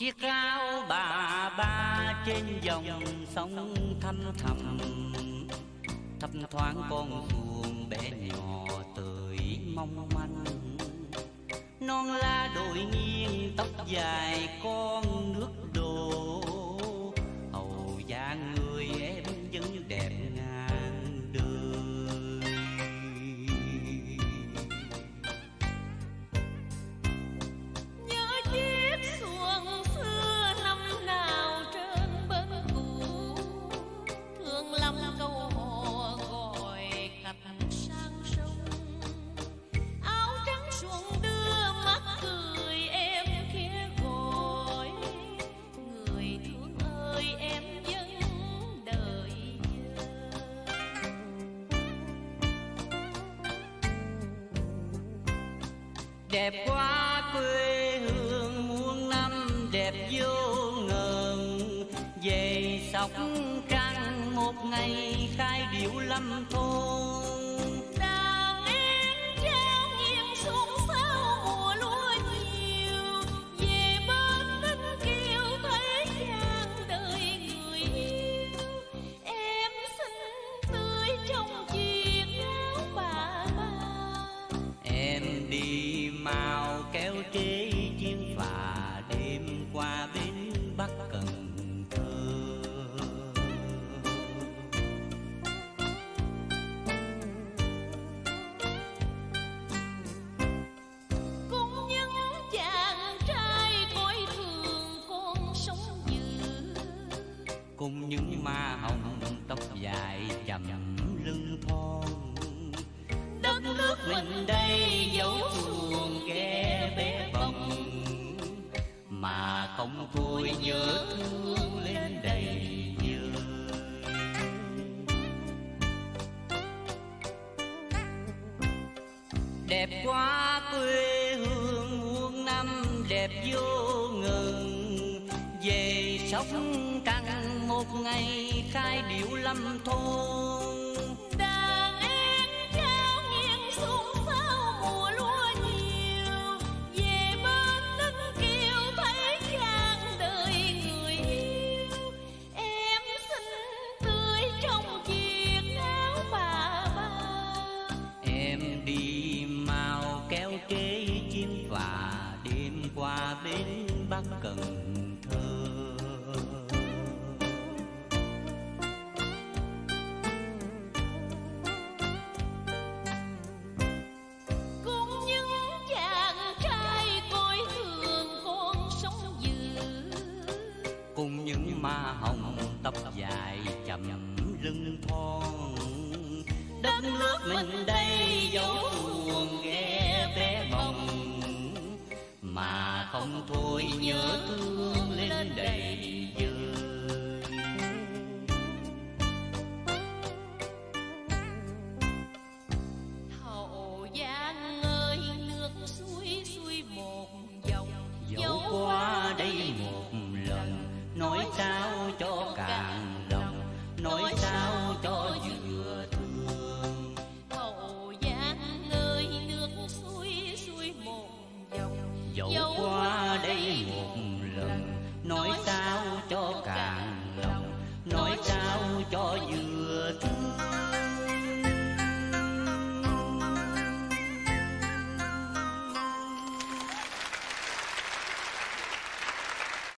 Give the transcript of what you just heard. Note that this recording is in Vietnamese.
chiếc áo bà ba trên dòng sông thăm thầm thấp thoáng con xuồng bé nhỏ tới mong manh. Non la đồi nghiêng tóc dài con nước đẹp quá, quê hương muôn năm đẹp vô ngần. Về sóc trăng một ngày khai điệu lâm thôn. Mau kéo chế chiên phà đêm qua bến bắc cần thơ. Cùng những chàng trai coi thường con sống dữ. Cùng những ma hồng tóc dài chầm không thôi nhớ thương lên đầy vơi đẹp quá, quê hương muôn năm đẹp vô ngừng về sóc trăng một ngày khai điệu lâm thôn. Bắc cần thơ. Cùng những chàng trai coi thường con sống dữ. Cùng những ma hồng tóc dài chầm lưng thon. Đất nước mình đây dấu xuồng ghe bé bồng. Mà không thôi nhớ thương lên đầy vơi hậu giang ơi nước suối xuôi một dòng dẫu qua